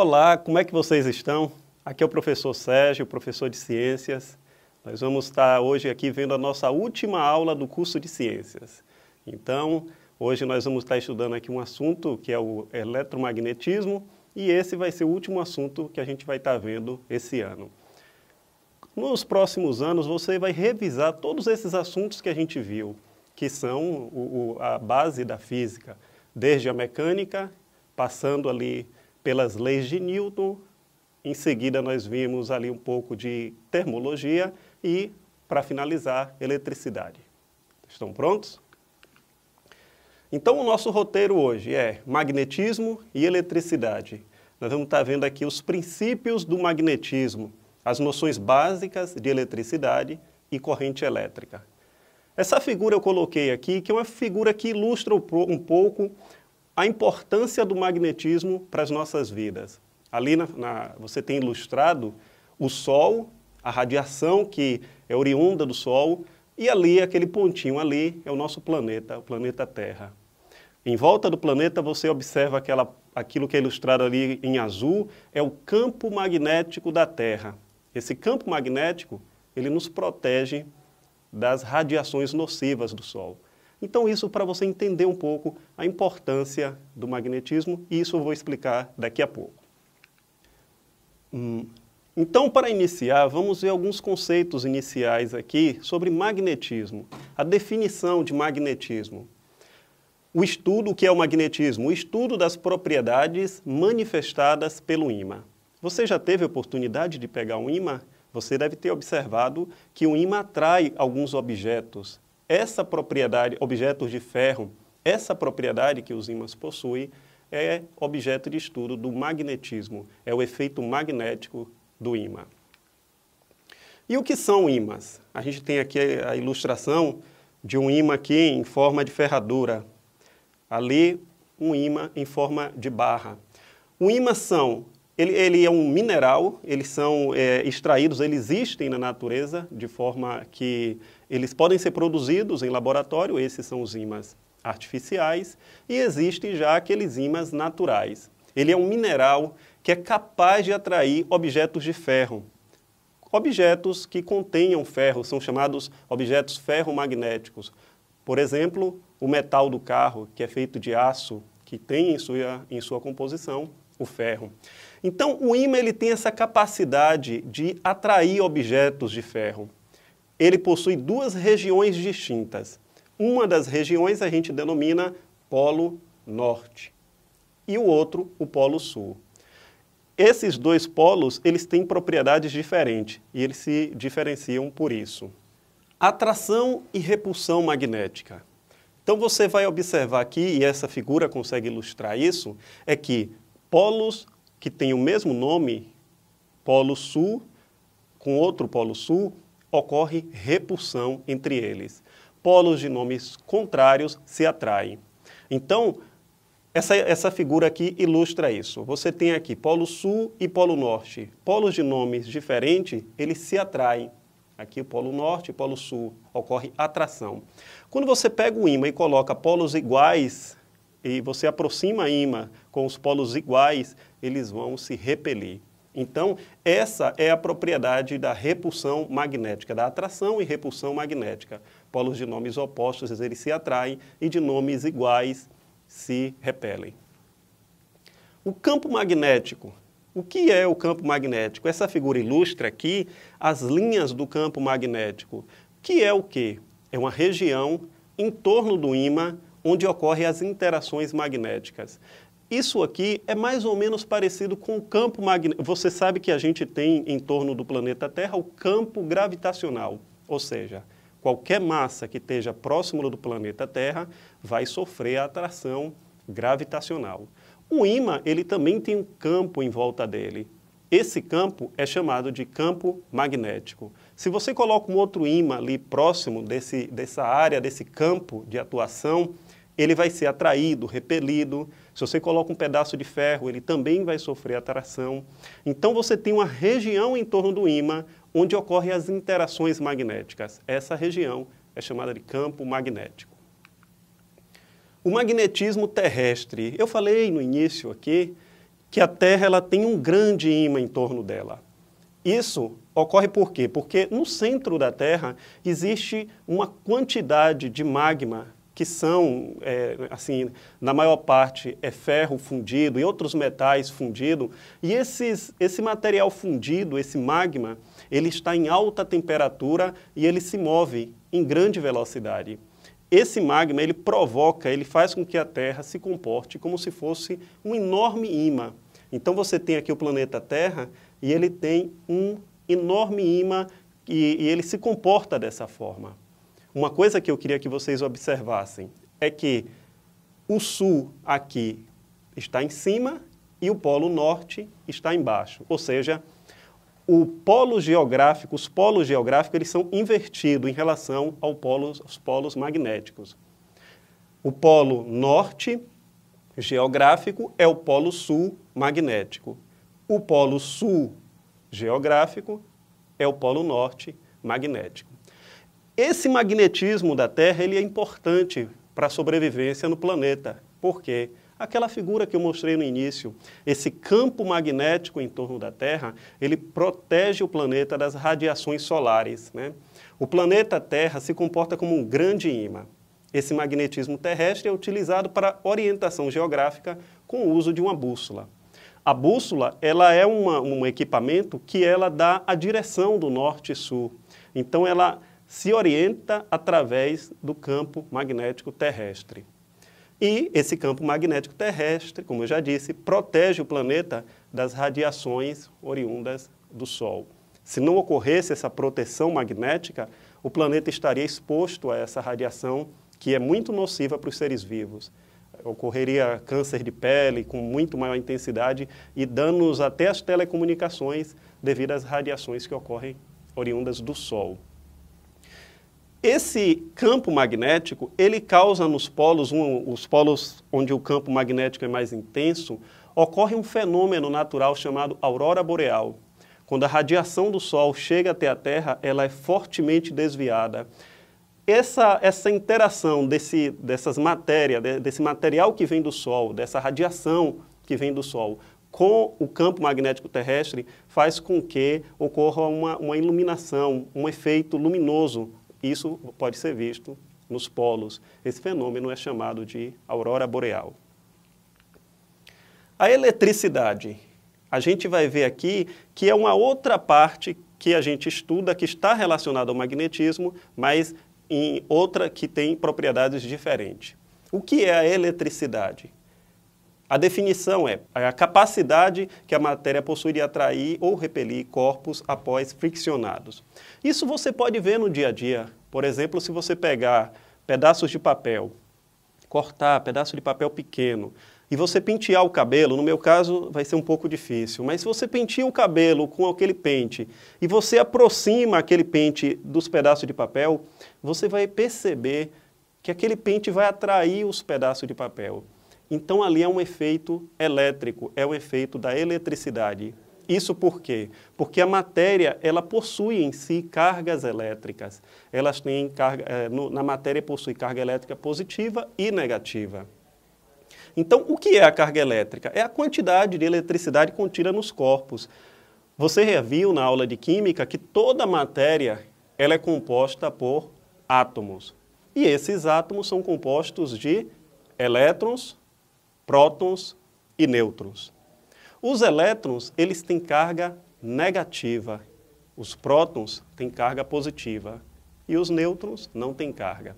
Olá, como é que vocês estão? Aqui é o professor Sérgio, professor de Ciências. Nós vamos estar hoje aqui vendo a nossa última aula do curso de Ciências. Então, hoje nós vamos estar estudando aqui um assunto que é o eletromagnetismo e esse vai ser o último assunto que a gente vai estar vendo esse ano. Nos próximos anos, você vai revisar todos esses assuntos que a gente viu, que são o, o, a base da física, desde a mecânica, passando ali pelas leis de Newton, em seguida nós vimos ali um pouco de termologia e, para finalizar, eletricidade. Estão prontos? Então o nosso roteiro hoje é magnetismo e eletricidade. Nós vamos estar vendo aqui os princípios do magnetismo, as noções básicas de eletricidade e corrente elétrica. Essa figura eu coloquei aqui, que é uma figura que ilustra um pouco a importância do magnetismo para as nossas vidas. Ali na, na, você tem ilustrado o Sol, a radiação que é oriunda do Sol, e ali, aquele pontinho ali, é o nosso planeta, o planeta Terra. Em volta do planeta você observa aquela, aquilo que é ilustrado ali em azul, é o campo magnético da Terra. Esse campo magnético, ele nos protege das radiações nocivas do Sol. Então, isso para você entender um pouco a importância do magnetismo, e isso eu vou explicar daqui a pouco. Hum. Então, para iniciar, vamos ver alguns conceitos iniciais aqui sobre magnetismo, a definição de magnetismo. O estudo, o que é o magnetismo? O estudo das propriedades manifestadas pelo ímã. Você já teve oportunidade de pegar um ímã? Você deve ter observado que o ímã atrai alguns objetos, essa propriedade, objetos de ferro, essa propriedade que os ímãs possuem é objeto de estudo do magnetismo, é o efeito magnético do ímã. E o que são ímãs? A gente tem aqui a ilustração de um ímã aqui em forma de ferradura. Ali, um ímã em forma de barra. O ímã são, ele, ele é um mineral, eles são é, extraídos, eles existem na natureza de forma que eles podem ser produzidos em laboratório, esses são os ímãs artificiais, e existem já aqueles ímãs naturais. Ele é um mineral que é capaz de atrair objetos de ferro. Objetos que contenham ferro são chamados objetos ferromagnéticos. Por exemplo, o metal do carro, que é feito de aço, que tem em sua, em sua composição o ferro. Então, o ímã ele tem essa capacidade de atrair objetos de ferro ele possui duas regiões distintas. Uma das regiões a gente denomina Polo Norte e o outro o Polo Sul. Esses dois polos, eles têm propriedades diferentes e eles se diferenciam por isso. Atração e repulsão magnética. Então você vai observar aqui, e essa figura consegue ilustrar isso, é que polos que têm o mesmo nome, polo sul com outro polo sul, ocorre repulsão entre eles. Polos de nomes contrários se atraem. Então, essa, essa figura aqui ilustra isso. Você tem aqui Polo Sul e Polo Norte. Polos de nomes diferentes, eles se atraem. Aqui o Polo Norte e Polo Sul, ocorre atração. Quando você pega o ímã e coloca polos iguais, e você aproxima ímã com os polos iguais, eles vão se repelir. Então, essa é a propriedade da repulsão magnética, da atração e repulsão magnética. Polos de nomes opostos, eles se atraem e de nomes iguais se repelem. O campo magnético. O que é o campo magnético? Essa figura ilustra aqui as linhas do campo magnético. Que é o quê? É uma região em torno do ímã onde ocorrem as interações magnéticas. Isso aqui é mais ou menos parecido com o campo magnético. Você sabe que a gente tem em torno do planeta Terra o campo gravitacional, ou seja, qualquer massa que esteja próximo do planeta Terra vai sofrer a atração gravitacional. O ímã, ele também tem um campo em volta dele. Esse campo é chamado de campo magnético. Se você coloca um outro ímã ali próximo desse, dessa área, desse campo de atuação, ele vai ser atraído, repelido. Se você coloca um pedaço de ferro, ele também vai sofrer atração. Então você tem uma região em torno do ímã onde ocorrem as interações magnéticas. Essa região é chamada de campo magnético. O magnetismo terrestre. Eu falei no início aqui que a Terra ela tem um grande imã em torno dela. Isso ocorre por quê? Porque no centro da Terra existe uma quantidade de magma que são, é, assim, na maior parte é ferro fundido e outros metais fundido, e esses, esse material fundido, esse magma, ele está em alta temperatura e ele se move em grande velocidade. Esse magma, ele provoca, ele faz com que a Terra se comporte como se fosse um enorme imã. Então você tem aqui o planeta Terra e ele tem um enorme imã e, e ele se comporta dessa forma. Uma coisa que eu queria que vocês observassem é que o sul aqui está em cima e o polo norte está embaixo. Ou seja, o polo geográfico, os polos geográficos, eles são invertidos em relação ao polo, aos polos magnéticos. O polo norte geográfico é o polo sul magnético. O polo sul geográfico é o polo norte magnético. Esse magnetismo da Terra ele é importante para a sobrevivência no planeta. Por quê? Aquela figura que eu mostrei no início, esse campo magnético em torno da Terra, ele protege o planeta das radiações solares. Né? O planeta Terra se comporta como um grande imã. Esse magnetismo terrestre é utilizado para orientação geográfica com o uso de uma bússola. A bússola ela é uma, um equipamento que ela dá a direção do norte e sul. Então ela se orienta através do campo magnético terrestre. E esse campo magnético terrestre, como eu já disse, protege o planeta das radiações oriundas do Sol. Se não ocorresse essa proteção magnética, o planeta estaria exposto a essa radiação que é muito nociva para os seres vivos. Ocorreria câncer de pele com muito maior intensidade e danos até às telecomunicações devido às radiações que ocorrem oriundas do Sol. Esse campo magnético, ele causa nos polos, um, os polos onde o campo magnético é mais intenso, ocorre um fenômeno natural chamado aurora boreal. Quando a radiação do Sol chega até a Terra, ela é fortemente desviada. Essa, essa interação desse, dessas matérias, desse material que vem do Sol, dessa radiação que vem do Sol, com o campo magnético terrestre, faz com que ocorra uma, uma iluminação, um efeito luminoso isso pode ser visto nos polos. Esse fenômeno é chamado de aurora boreal. A eletricidade. A gente vai ver aqui que é uma outra parte que a gente estuda que está relacionada ao magnetismo, mas em outra que tem propriedades diferentes. O que é a eletricidade? A definição é a capacidade que a matéria possui de atrair ou repelir corpos após friccionados. Isso você pode ver no dia a dia. Por exemplo, se você pegar pedaços de papel, cortar pedaço de papel pequeno, e você pentear o cabelo, no meu caso vai ser um pouco difícil, mas se você penteia o cabelo com aquele pente e você aproxima aquele pente dos pedaços de papel, você vai perceber que aquele pente vai atrair os pedaços de papel. Então ali é um efeito elétrico, é um efeito da eletricidade. Isso por quê? Porque a matéria, ela possui em si cargas elétricas. Elas têm carga, no, na matéria possui carga elétrica positiva e negativa. Então, o que é a carga elétrica? É a quantidade de eletricidade contida nos corpos. Você já viu na aula de química que toda matéria ela é composta por átomos. E esses átomos são compostos de elétrons, prótons e nêutrons. Os elétrons, eles têm carga negativa. Os prótons têm carga positiva. E os nêutrons não têm carga.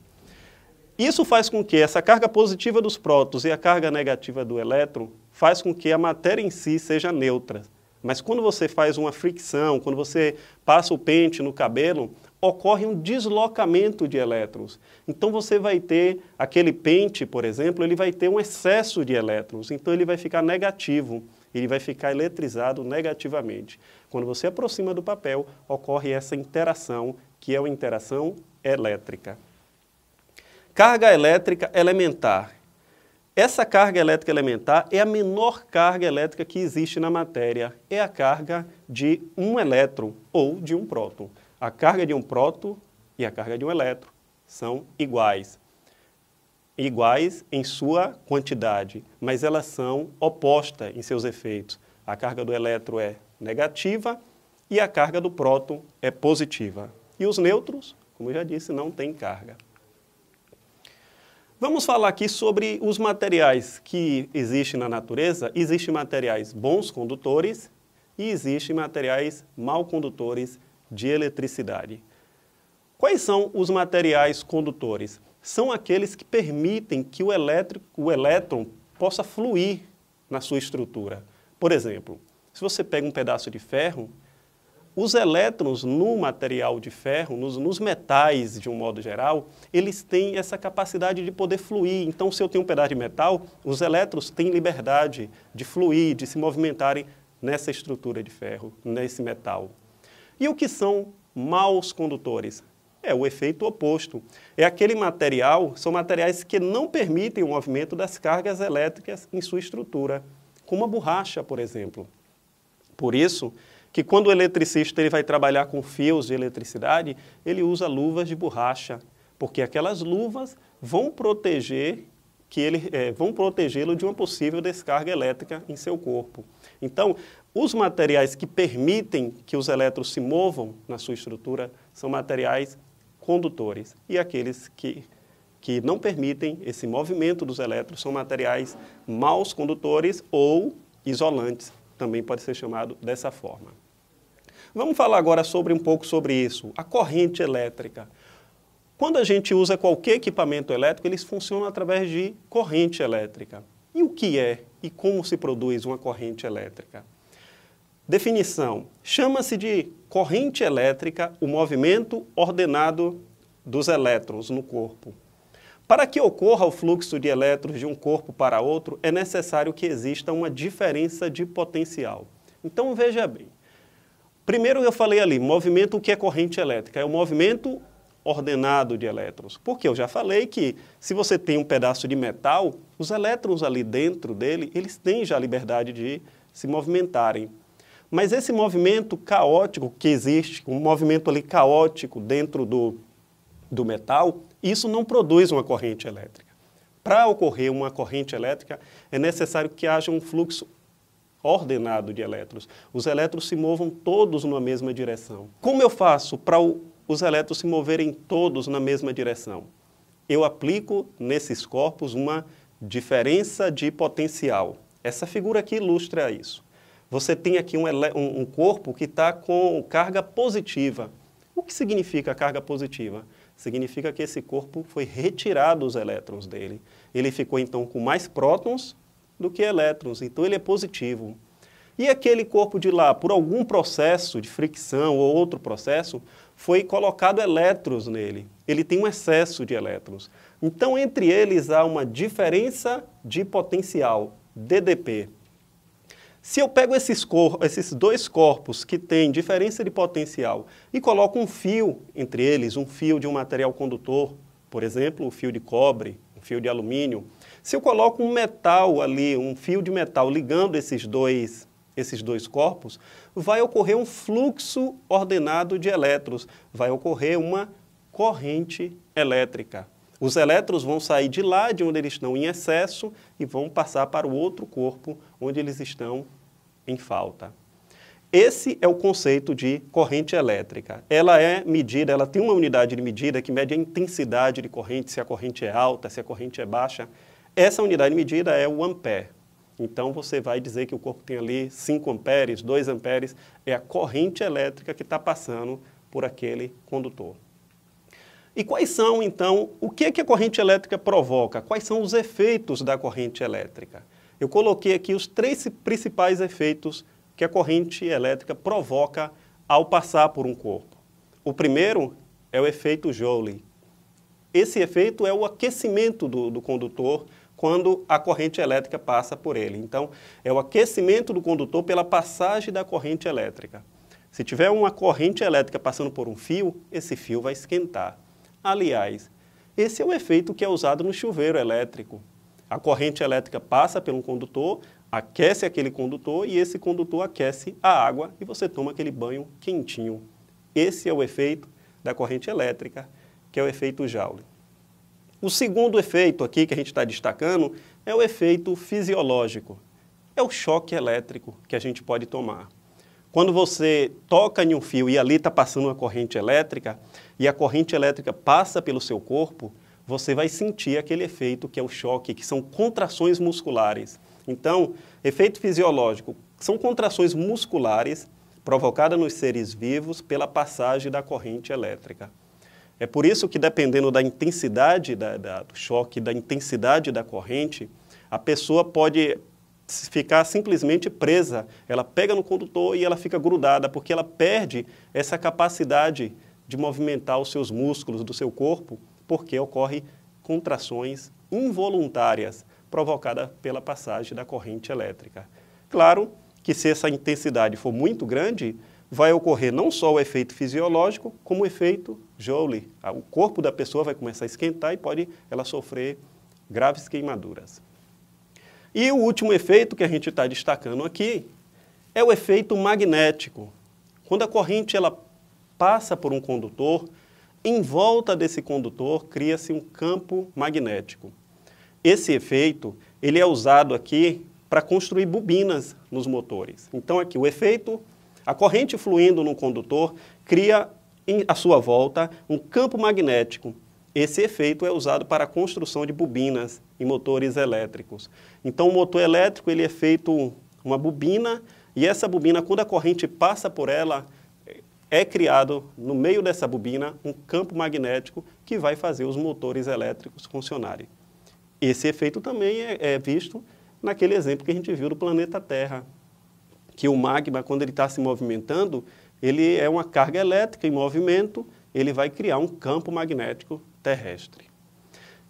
Isso faz com que essa carga positiva dos prótons e a carga negativa do elétron faz com que a matéria em si seja neutra. Mas quando você faz uma fricção, quando você passa o pente no cabelo, ocorre um deslocamento de elétrons. Então você vai ter aquele pente, por exemplo, ele vai ter um excesso de elétrons, então ele vai ficar negativo, ele vai ficar eletrizado negativamente. Quando você aproxima do papel, ocorre essa interação, que é uma interação elétrica. Carga elétrica elementar. Essa carga elétrica elementar é a menor carga elétrica que existe na matéria. É a carga de um elétron ou de um próton. A carga de um próton e a carga de um elétron são iguais. iguais em sua quantidade, mas elas são opostas em seus efeitos. A carga do elétron é negativa e a carga do próton é positiva. E os nêutrons, como eu já disse, não têm carga. Vamos falar aqui sobre os materiais que existem na natureza. Existem materiais bons condutores e existem materiais mal condutores de eletricidade. Quais são os materiais condutores? São aqueles que permitem que o, elétrico, o elétron possa fluir na sua estrutura. Por exemplo, se você pega um pedaço de ferro, os elétrons no material de ferro, nos, nos, metais de um modo geral, eles têm essa capacidade de poder fluir. Então, se eu tenho um pedaço de metal, os elétrons têm liberdade de fluir, de se movimentarem nessa estrutura de ferro, nesse metal. E o que são maus condutores? É o efeito oposto. É aquele material, são materiais que não permitem o movimento das cargas elétricas em sua estrutura, como a borracha, por exemplo. Por isso, que quando o eletricista ele vai trabalhar com fios de eletricidade, ele usa luvas de borracha, porque aquelas luvas vão proteger que ele é, vão protegê-lo de uma possível descarga elétrica em seu corpo. Então, os materiais que permitem que os elétrons se movam na sua estrutura são materiais condutores e aqueles que que não permitem esse movimento dos elétrons são materiais maus condutores ou isolantes, também pode ser chamado dessa forma. Vamos falar agora sobre um pouco sobre isso, a corrente elétrica. Quando a gente usa qualquer equipamento elétrico, eles funcionam através de corrente elétrica. E o que é e como se produz uma corrente elétrica? Definição: chama-se de corrente elétrica o movimento ordenado dos elétrons no corpo. Para que ocorra o fluxo de elétrons de um corpo para outro, é necessário que exista uma diferença de potencial. Então veja bem. Primeiro eu falei ali, movimento, o que é corrente elétrica? É o movimento ordenado de elétrons. Porque eu já falei que se você tem um pedaço de metal, os elétrons ali dentro dele, eles têm já a liberdade de se movimentarem. Mas esse movimento caótico que existe, um movimento ali caótico dentro do, do metal, isso não produz uma corrente elétrica. Para ocorrer uma corrente elétrica, é necessário que haja um fluxo ordenado de elétrons. Os elétrons se movam todos numa mesma direção. Como eu faço para os elétrons se moverem todos na mesma direção? Eu aplico nesses corpos uma diferença de potencial. Essa figura aqui ilustra isso. Você tem aqui um, um corpo que está com carga positiva. O que significa carga positiva? Significa que esse corpo foi retirado os elétrons dele. Ele ficou então com mais prótons do que elétrons, então ele é positivo. E aquele corpo de lá, por algum processo de fricção ou outro processo, foi colocado elétrons nele. Ele tem um excesso de elétrons. Então, entre eles há uma diferença de potencial, DDP. Se eu pego esses, esses, dois corpos que têm diferença de potencial e coloco um fio entre eles, um fio de um material condutor, por exemplo, um fio de cobre, um fio de alumínio, se eu coloco um metal ali, um fio de metal ligando esses dois, esses dois corpos, vai ocorrer um fluxo ordenado de elétrons, vai ocorrer uma corrente elétrica. Os elétrons vão sair de lá, de onde eles estão em excesso, e vão passar para o outro corpo, onde eles estão em falta. Esse é o conceito de corrente elétrica. Ela é medida, ela tem uma unidade de medida que mede a intensidade de corrente, se a corrente é alta, se a corrente é baixa. Essa unidade de medida é o ampere. Então você vai dizer que o corpo tem ali 5 amperes, 2 amperes, é a corrente elétrica que está passando por aquele condutor. E quais são, então, o que, é que a corrente elétrica provoca? Quais são os efeitos da corrente elétrica? Eu coloquei aqui os três principais efeitos que a corrente elétrica provoca ao passar por um corpo. O primeiro é o efeito Joule. Esse efeito é o aquecimento do, do condutor quando a corrente elétrica passa por ele. Então, é o aquecimento do condutor pela passagem da corrente elétrica. Se tiver uma corrente elétrica passando por um fio, esse fio vai esquentar. Aliás, esse é o efeito que é usado no chuveiro elétrico. A corrente elétrica passa um condutor, aquece aquele condutor e esse condutor aquece a água e você toma aquele banho quentinho. Esse é o efeito da corrente elétrica, que é o efeito Joule. O segundo efeito aqui que a gente está destacando é o efeito fisiológico. É o choque elétrico que a gente pode tomar. Quando você toca em um fio e ali está passando uma corrente elétrica, e a corrente elétrica passa pelo seu corpo, você vai sentir aquele efeito que é o choque, que são contrações musculares. Então, efeito fisiológico são contrações musculares provocadas nos seres vivos pela passagem da corrente elétrica. É por isso que, dependendo da intensidade da, da, do choque, da intensidade da corrente, a pessoa pode ficar simplesmente presa. Ela pega no condutor e ela fica grudada, porque ela perde essa capacidade de movimentar os seus músculos do seu corpo, porque ocorre contrações involuntárias provocadas pela passagem da corrente elétrica. Claro que se essa intensidade for muito grande, vai ocorrer não só o efeito fisiológico, como o efeito Joule. O corpo da pessoa vai começar a esquentar e pode ela sofrer graves queimaduras. E o último efeito que a gente está destacando aqui é o efeito magnético. Quando a corrente ela passa por um condutor, em volta desse condutor cria-se um campo magnético. Esse efeito ele é usado aqui para construir bobinas nos motores. Então aqui o efeito, a corrente fluindo no condutor cria à sua volta um campo magnético. Esse efeito é usado para a construção de bobinas em motores elétricos. Então o motor elétrico ele é feito uma bobina e essa bobina, quando a corrente passa por ela, é criado no meio dessa bobina um campo magnético que vai fazer os motores elétricos funcionarem. Esse efeito também é, é visto naquele exemplo que a gente viu do planeta Terra, que o magma, quando ele está se movimentando, ele é uma carga elétrica em movimento, ele vai criar um campo magnético terrestre.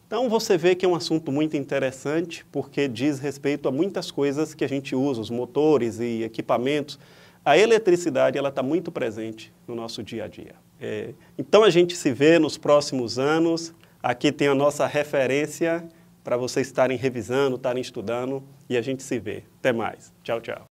Então você vê que é um assunto muito interessante, porque diz respeito a muitas coisas que a gente usa, os motores e equipamentos. A eletricidade ela está muito presente no nosso dia a dia. É, então a gente se vê nos próximos anos. Aqui tem a nossa referência para vocês estarem revisando, estarem estudando e a gente se vê. Até mais. Tchau, tchau.